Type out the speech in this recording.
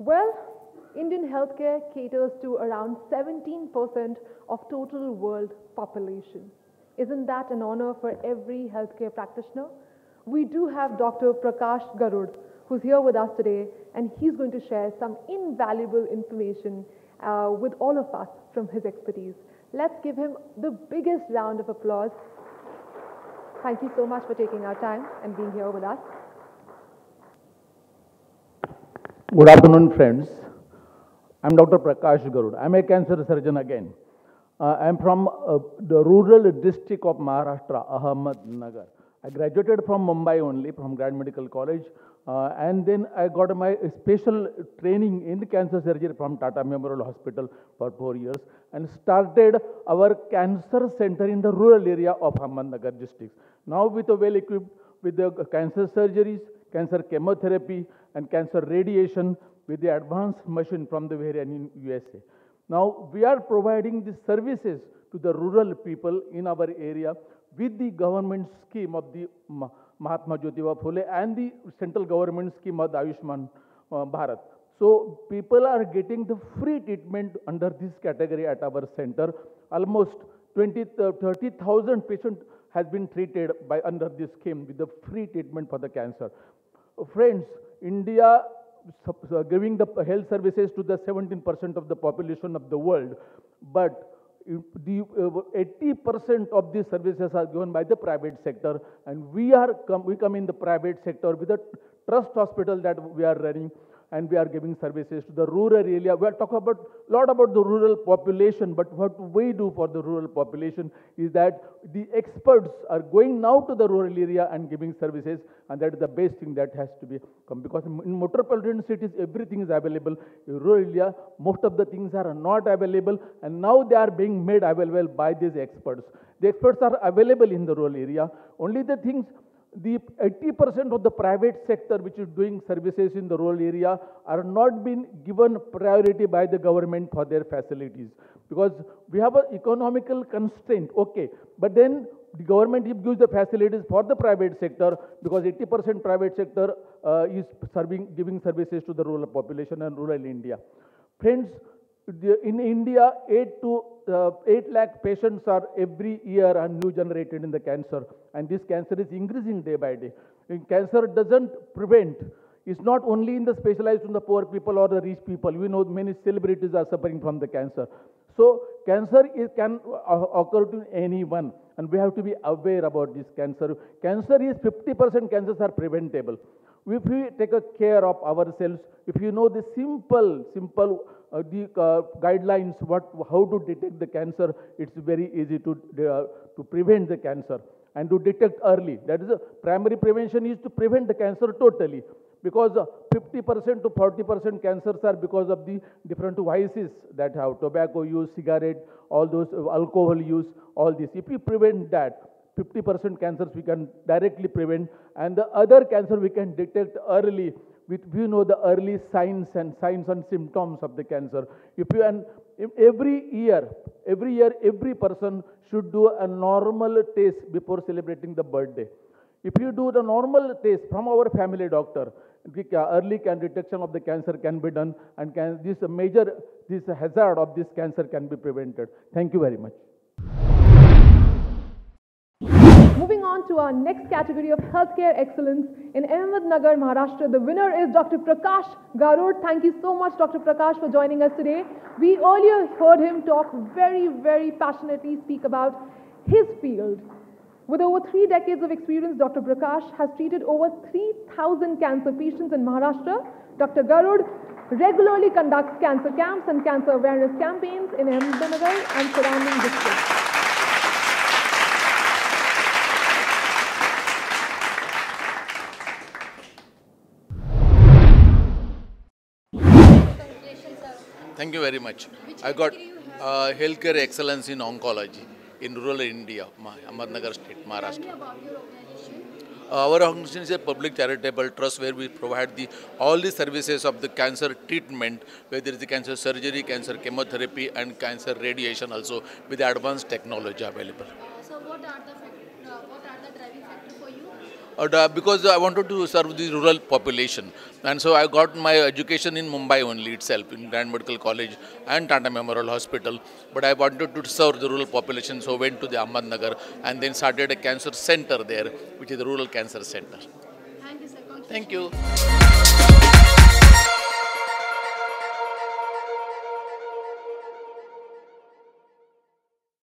Well, Indian healthcare caters to around 17% of total world population. Isn't that an honor for every healthcare practitioner? We do have Dr. Prakash Garud, who's here with us today, and he's going to share some invaluable information uh, with all of us from his expertise. Let's give him the biggest round of applause. Thank you so much for taking our time and being here with us. Good afternoon, friends. I'm Dr. Prakash Garud. I'm a cancer surgeon again. Uh, I'm from uh, the rural district of Maharashtra, Ahmednagar. I graduated from Mumbai only, from Grant Medical College, uh, and then I got my special training in cancer surgery from Tata Memorial Hospital for four years and started our cancer center in the rural area of Ahmednagar district. Now with a well equipped with the cancer surgeries, cancer chemotherapy, and cancer radiation with the advanced machine from the Varian in USA. Now we are providing the services to the rural people in our area with the government scheme of the Mahatma Jyotiba Phule and the central government scheme of the Ayushman uh, Bharat. So people are getting the free treatment under this category at our center. Almost 20, uh, 30,000 patients has been treated by under this scheme with the free treatment for the cancer. Friends, India giving the health services to the 17% of the population of the world, but the 80% uh, of these services are given by the private sector, and we are come, we come in the private sector with a trust hospital that we are running and we are giving services to the rural area. We are talking about a lot about the rural population, but what we do for the rural population is that the experts are going now to the rural area and giving services, and that is the best thing that has to be come because in metropolitan cities everything is available. In rural area, most of the things are not available, and now they are being made available by these experts. The experts are available in the rural area. Only the things the 80% of the private sector which is doing services in the rural area are not being given priority by the government for their facilities. Because we have an economical constraint okay but then the government gives the facilities for the private sector because 80% private sector uh, is serving giving services to the rural population and rural india. Friends in india 8 to uh, 8 lakh patients are every year are new generated in the cancer and this cancer is increasing day by day. And cancer doesn't prevent. It's not only in the specialized in the poor people or the rich people. We know many celebrities are suffering from the cancer. So cancer is, can uh, occur to anyone and we have to be aware about this cancer. Cancer is 50% cancers are preventable. If we take a care of ourselves, if you know the simple, simple uh, the uh, guidelines, what, how to detect the cancer, it's very easy to, uh, to prevent the cancer and to detect early. That is, a primary prevention is to prevent the cancer totally because 50% to 40% cancers are because of the different vices that have tobacco use, cigarette, all those uh, alcohol use, all this. If we prevent that, 50% cancers we can directly prevent and the other cancer we can detect early with you know the early signs and signs and symptoms of the cancer. If you and if every year, every year, every person should do a normal test before celebrating the birthday. If you do the normal test from our family doctor, early can detection of the cancer can be done and can this major this hazard of this cancer can be prevented. Thank you very much. On to our next category of healthcare excellence in Ahmednagar, Maharashtra. The winner is Dr. Prakash Garud. Thank you so much, Dr. Prakash, for joining us today. We earlier heard him talk very, very passionately, speak about his field. With over three decades of experience, Dr. Prakash has treated over 3,000 cancer patients in Maharashtra. Dr. Garud regularly conducts cancer camps and cancer awareness campaigns in Ahmednagar and surrounding districts. Thank you very much. I got uh, healthcare excellence in oncology in rural India, Ahmednagar state, Maharashtra. Uh, our organization is a public charitable trust where we provide the all the services of the cancer treatment, whether it's the cancer surgery, cancer chemotherapy, and cancer radiation also with advanced technology available. Uh, so, what are the uh, what are the driving factors for you? uh, the- Uh, because I wanted to serve the rural population. And so I got my education in Mumbai only itself, in Grant Medical College and Tata Memorial Hospital. But I wanted to serve the rural population, so went to the Ahmednagar and then started a cancer center there, which is the Rural Cancer Center. Thank you, sir. Thank you.